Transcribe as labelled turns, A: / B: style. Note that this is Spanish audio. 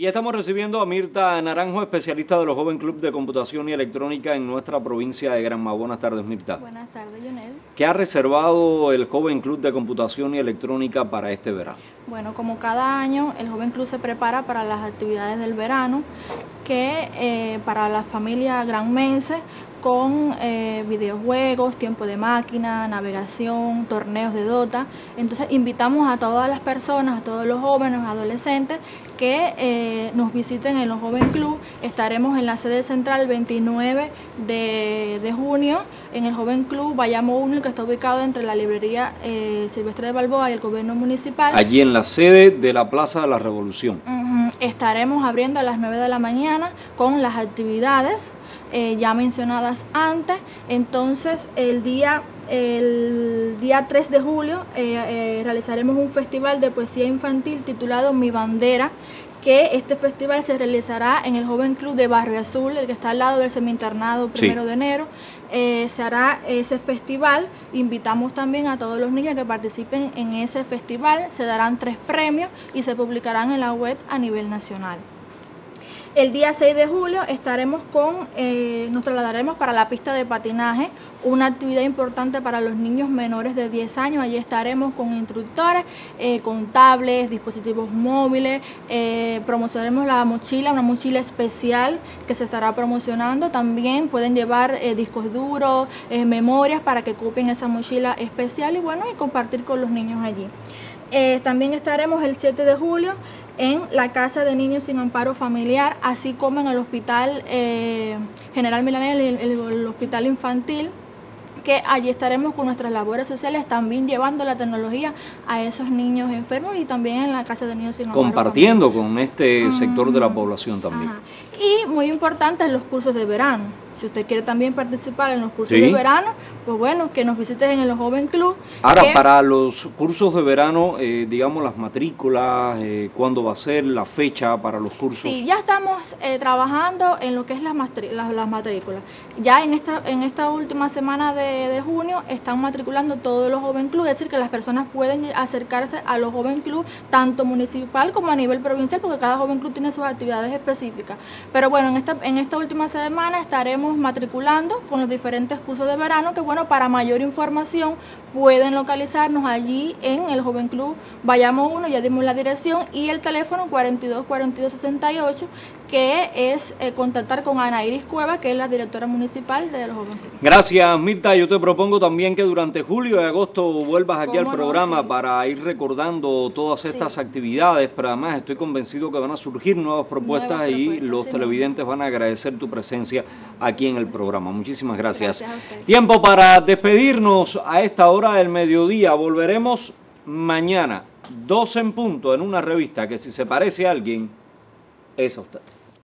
A: Y estamos recibiendo a Mirta Naranjo, especialista de los Joven Club de Computación y Electrónica en nuestra provincia de Granma. Buenas tardes, Mirta.
B: Buenas tardes, Lionel.
A: ¿Qué ha reservado el Joven Club de Computación y Electrónica para este verano?
B: Bueno, como cada año, el Joven Club se prepara para las actividades del verano, que eh, para la familia granmense con eh, videojuegos, tiempo de máquina, navegación, torneos de Dota. Entonces invitamos a todas las personas, a todos los jóvenes, adolescentes, que eh, nos visiten en los Joven Club. Estaremos en la sede central el 29 de, junio en el Joven Club Vayamo 1, que está ubicado entre la librería Silvestre de Balboa y el gobierno municipal.
A: Allí en la sede de la Plaza de la Revolución.
B: Estaremos abriendo a las 9 de la mañana con las actividades eh, ya mencionadas antes. Entonces, el día, el día 3 de julio eh, eh, realizaremos un festival de poesía infantil titulado Mi Bandera, que este festival se realizará en el Joven Club de Barrio Azul, el que está al lado del semi-internado primero de enero. se hará ese festival. Invitamos también a todos los niños que participen en ese festival. Se darán tres premios y se publicarán en la web a nivel nacional. El día 6 de julio estaremos con, eh, nos trasladaremos para la pista de patinaje, una actividad importante para los niños menores de 10 años. Allí estaremos con instructores, eh, con dispositivos móviles, eh, promocionaremos la mochila, una mochila especial que se estará promocionando. También pueden llevar discos duros, memorias para que ocupen esa mochila especial y bueno, y compartir con los niños allí. también estaremos el 7 de julio en la Casa de Niños sin Amparo Familiar, así como en el Hospital eh, General Milanel, el, Hospital Infantil, que allí estaremos con nuestras labores sociales también llevando la tecnología a esos niños enfermos y también en la Casa de Niños sin
A: Amparo Compartiendo con este sector de la población también.
B: Y muy importante los cursos de verano si usted quiere también participar en los cursos de verano, pues bueno, que nos visiten en el Joven Club.
A: Ahora, para los cursos de verano, eh, digamos las matrículas, eh, cuándo va a ser la fecha para los cursos.
B: Sí, ya estamos eh, trabajando en lo que es las, las, matrículas. Ya en esta, en esta última semana de, junio están matriculando todos los Joven Club, es decir, que las personas pueden acercarse a los Joven Club, tanto municipal como a nivel provincial, porque cada Joven Club tiene sus actividades específicas. Pero bueno, en esta, en esta última semana estaremos matriculando con los diferentes cursos de verano, que bueno, para mayor información pueden localizarnos allí en el Joven Club Vayamos Uno, ya dimos la dirección, y el teléfono 42 42 68, que es eh, contactar con Ana Iris Cueva, que es la directora municipal de los Joven Club.
A: Gracias, Mirta. Yo te propongo también que durante julio y agosto vuelvas aquí al programa para ir recordando todas estas actividades, pero además estoy convencido que van a surgir nuevas propuestas, y los televidentes van a agradecer tu presencia aquí aquí en el programa. Muchísimas gracias. Tiempo para despedirnos a esta hora del mediodía. Volveremos mañana, dos en punto, en una revista que si se parece a alguien, es a usted.